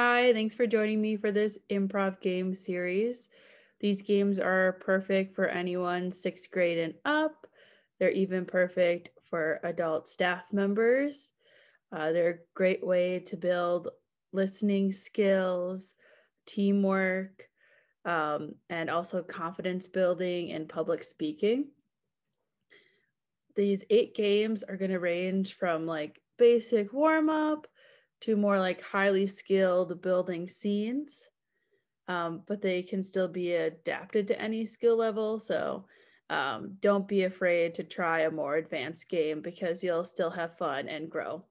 Hi, thanks for joining me for this improv game series. These games are perfect for anyone sixth grade and up. They're even perfect for adult staff members. Uh, they're a great way to build listening skills, teamwork, um, and also confidence building and public speaking. These eight games are going to range from like basic warm up to more like highly skilled building scenes. Um, but they can still be adapted to any skill level. So um, don't be afraid to try a more advanced game because you'll still have fun and grow.